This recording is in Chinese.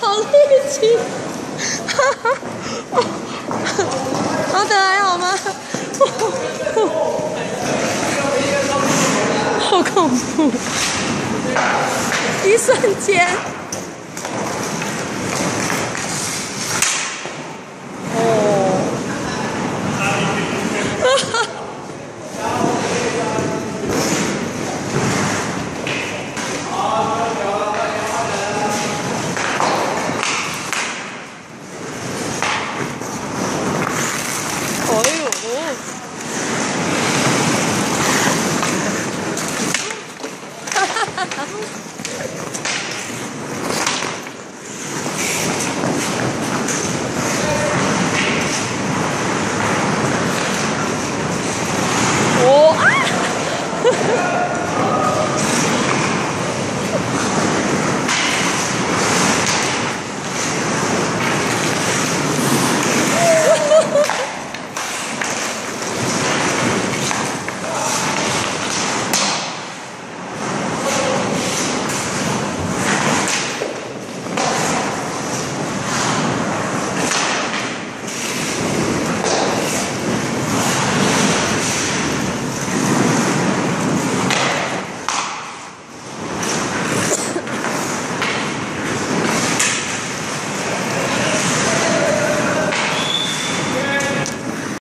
好力猎奇，哈哈，好德还好吗？好恐怖！一瞬间。